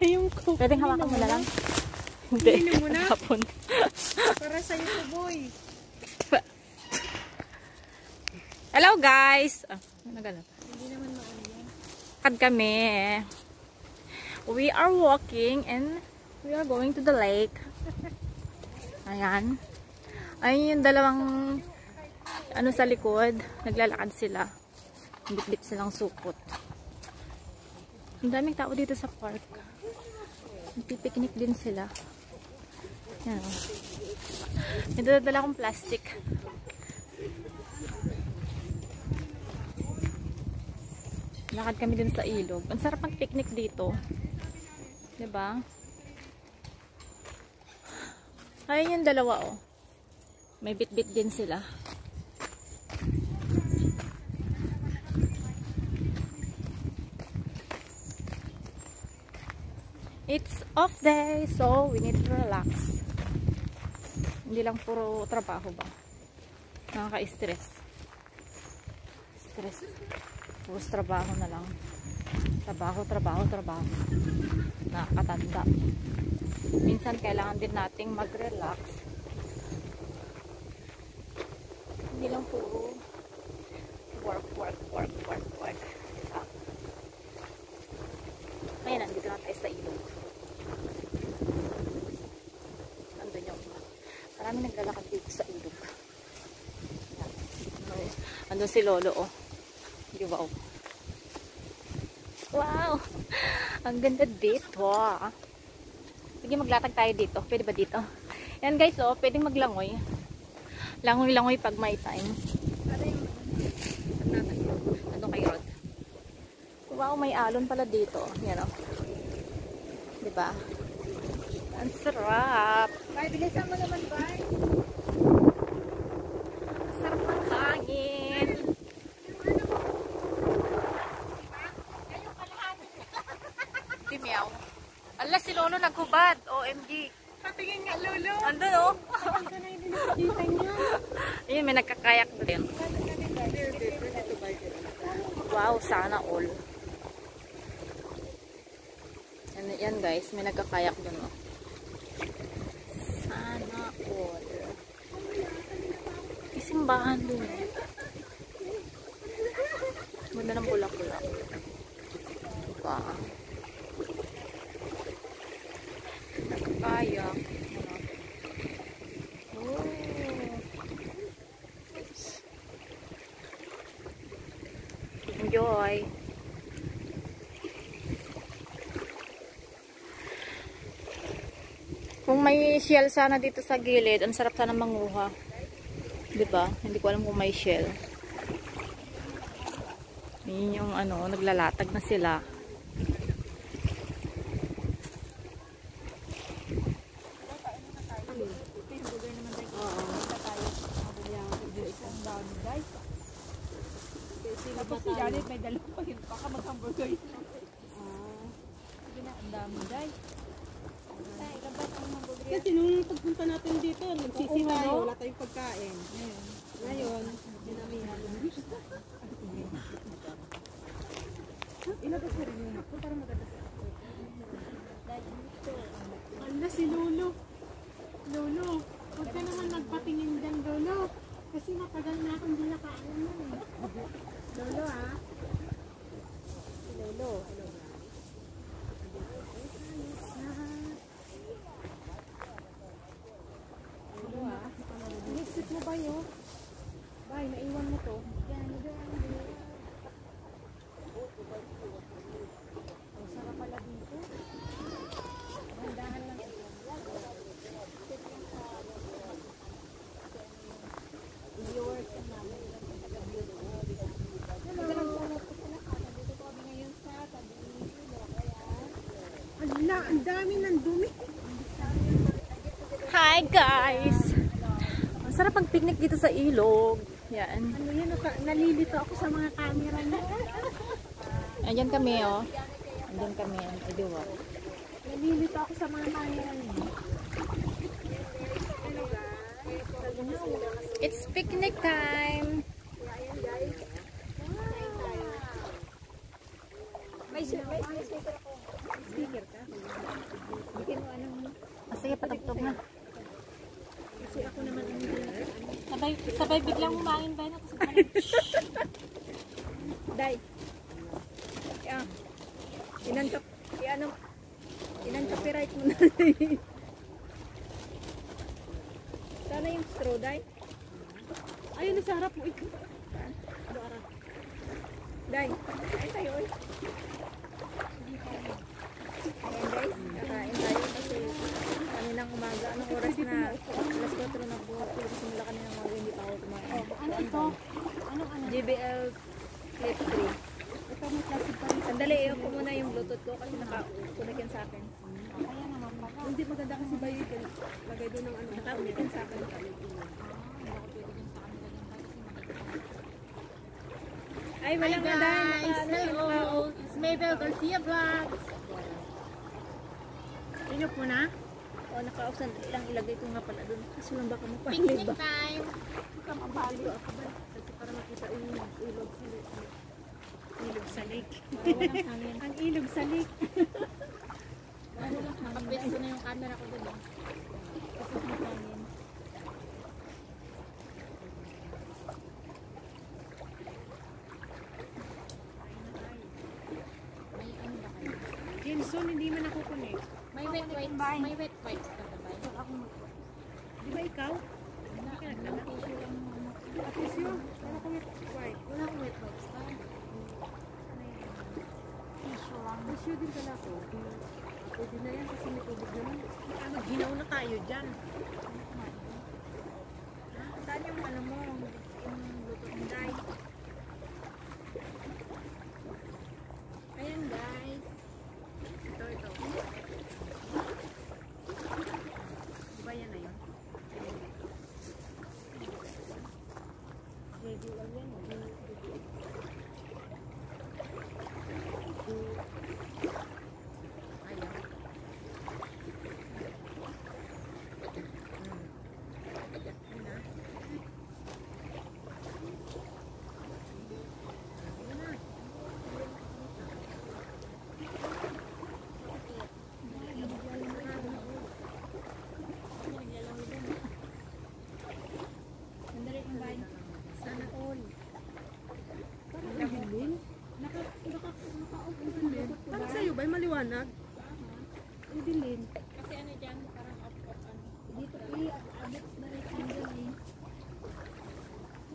Yung ko. Pwedeng hawakan mo na lang. Hindi. Hindi mo na. Hapon. Para sa'yo to, boy. Hello guys! Ah, ano ganun? Hindi naman maano yan. Lakad kami. We are walking and we are going to the lake. Ayan. Ayun yung dalawang ano sa likod. Naglalakad sila. Bit-bit silang supot. Ang daming tao dito sa park. Nagpipiknik din sila. Yan. May dala akong plastic. Lakad kami din sa ilog. Ang sarap mag-picnic dito. 'Di ba? Ayun yung dalawa oh. May bit-bit din sila. It's off day, so we need to relax. Hindi lang puro trabaho ba? Nakaka-stress. Stress. Puro trabaho na lang. Trabaho, trabaho, trabaho. Nakakatanda. Minsan kailangan din nating mag-relax. Hindi lang puro work, work, work, work, work. Ah. Ayan, nandito na tayo sa ilog. Andun yung naglalakad dito sa ilog. Andun si Lolo, oh. Di wow. Wow! Ang ganda dito, ah. Sige, maglatag tayo dito. Pwede ba dito? Yan guys, oh. Pwedeng maglangoy. Langoy-langoy pag may time. Ano kay Rod? Wow, may alon pala dito. Yan, oh. Diba? Ang sarap. Bay, bilisan mo naman, Bay. Ang sarap ng hangin. Di meow. Ala, naghubad. OMG. Patingin nga, Lolo. Andun, oh. Ayun, may nagkakayak din. Wow, sana all. Yan, yan guys, may nagkakayak dun, oh. Sana all. Isimbahan eh. Ganda ng bulak-bulak. Diba? Ano? Oh. Enjoy. Kung may shell sana dito sa gilid, ang sarap sana manguha. 'Di ba? Hindi ko alam kung may shell. Yun yung ano, naglalatag na sila. Janet may dalawa pa yun. Baka mag-hamburger yun. Sige na, ang dami, guys. Kasi nung pagpunta natin dito, nagsisi tayo, wala tayong pagkain. Ngayon, dinamihan lang. Ilabas ko rin yung ako para maganda sa ako. Ala si Lolo. Lolo, huwag ka naman magpatingin dyan, Lolo. Kasi matagal na akong hindi nakain mo eh. Lolo ah. Si Lolo. Lolo ah. Yun? Bay, naiwan mo to. Yan, yan. Ang sarap pala dito. Bandahan lang. Viewers dumi. Hi guys! Ang sarap pag picnic dito sa ilog. Yan. Ano yun, nalilito ako sa mga camera niya. Ayan kami oh. Andyan kami. Di ba? Nalilito ako sa mga camera niya. It's picnic time! May, sticker ako. Speaker ka. Sige, patugtog na. Kasi ako naman ang hindi na. Sabay, sabay biglang humangin ba na kasi Day. Yeah. Inan ka... Iano... Inan copyright mo na. Sana yung straw, Day. Ayun sa harap mo. Ito. Day. Ay tayo, oy. Ayan guys, kakain tayo kasi kaninang umaga, anong oras na? Alas 4 na po. Simula kaninang umaga, hindi ako kumain. Ano ito? Anong ano? JBL Flip 3. Ito may plastic pa rin. Sandali, iyo ko muna yung bluetooth ko kasi naka-connect yan sa akin. Kaya naman pala. Hindi maganda kasi ba yung lagay doon ng ano, naka-connect yan sa akin. Ay, wala nga dahil naka, ano, naka, It's Mabel Garcia Vlogs. Inyo po na? O oh, naka-off sandali lang ilagay ko nga pala doon. Kasi lang baka Picnic ba? time. Kamabali ako ba? Kasi para makita yung ilog sa lake. Ilog sa lake. Walang hangin. Ang ilog sa lake. Nakapwesto na yung camera ko doon. Tapos may hangin. May ano ba kayo? Jenson, hindi man ako connect. May wet wipes. May wet wipes? Ba ikaw? Wala. Ang tissue lang. ano. Tissue? Wala ko with white. Wala akong wet wipes ba? Tissue lang. Tissue din pala ako. Pwede na yan kasi may tubig naman. Ah, maghinaw na tayo dyan. Saan yung ano mo? Yung luto ng dye? Ayan guys. Ito, ito. Di ba yan na yun? Ready lang yan. Ayan. Sandali kang bahay. Sana all. Nakabilin? Naka, naka, naka, Para sa'yo ba? Maliwanag? Ang bilin. Kasi ano dyan, parang off off ano. Dito i-abot na rin ang bilin.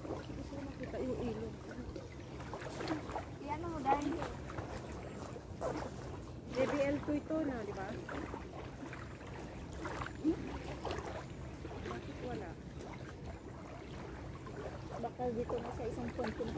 Gusto ko makita yung ilog. Iyan mo dahil. JBL ko ito na, di ba? Bakit wala? Baka dito na sa isang punto na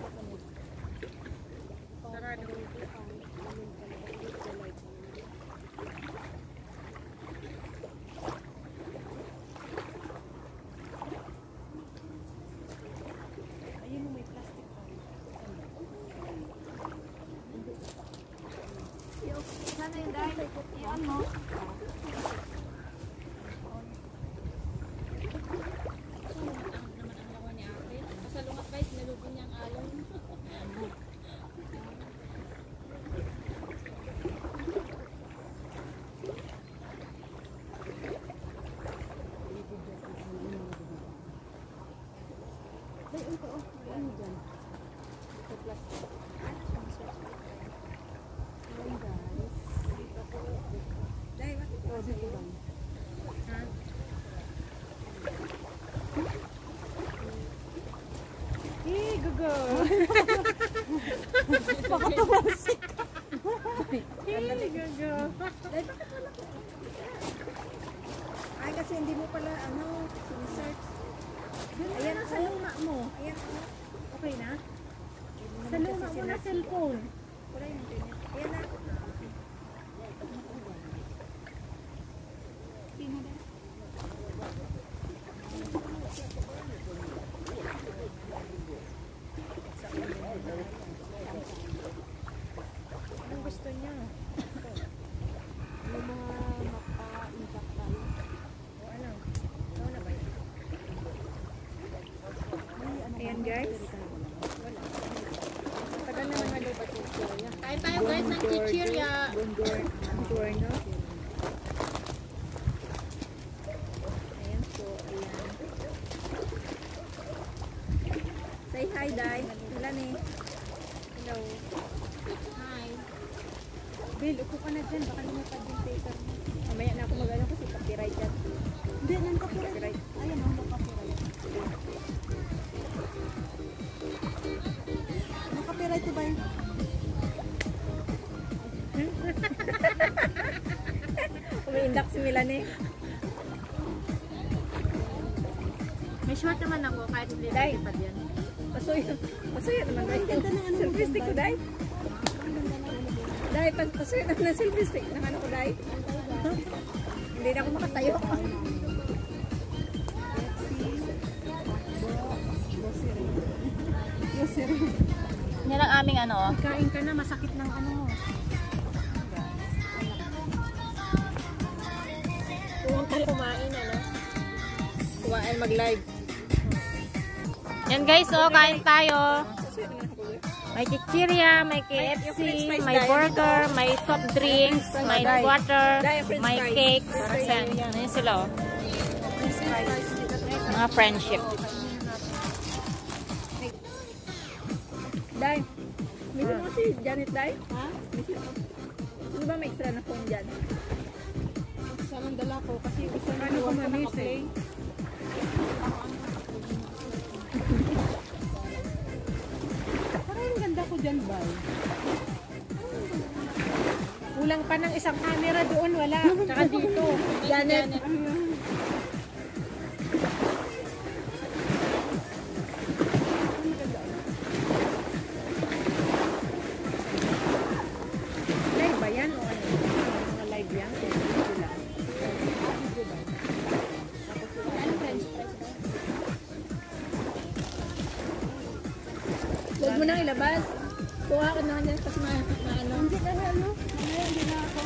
Gugo! Baka! Dahil, bakit wala ko? Ay, kasi hindi mo pala, ano, sinesearch. Ayan, sa luma mo. Ayan. Okay na? Sa luma mo na cellphone. Wala yung internet. Ayan na. Anong gusto niya? Yung mga mapa-impact tayo. O ano? Ano na ba yun? Ayan guys. Tagal naman malubat yung kuya. Kain tayo guys ng chichirya. Bonjour. tour, si Milan eh. May short naman ako kahit hindi Day. nakipad yan. Pasuyo. Pasuyo naman, Day. Selfie stick ko, Day. Day, pas pasuyo naman ng selfie stick. Ng ano ko, Day. Hindi na ako makatayo. Yan ang aming ano. Kain ka na, masakit ng ano mo. Kumain, ano? Kumain mag-live. Yan guys, oh, kain tayo. May chichirya, may KFC, may burger, may soft drinks, may water, may cakes. Ayan, ayan sila oh. Mga friendship. Day, miss mo si Janet, Day? Ha? Miss mo? Sino ba may extra na phone dyan? Saan ang dala ko? Kasi gusto na Ano ko mamiss eh. Parang ang ganda ko dyan, Bay. Kulang pa ng isang camera doon, wala. Tsaka dito. Janet. Live Ilabas. Kuha ka na yan kasi ma, ma ano. Hindi ka ano? Hindi na ako.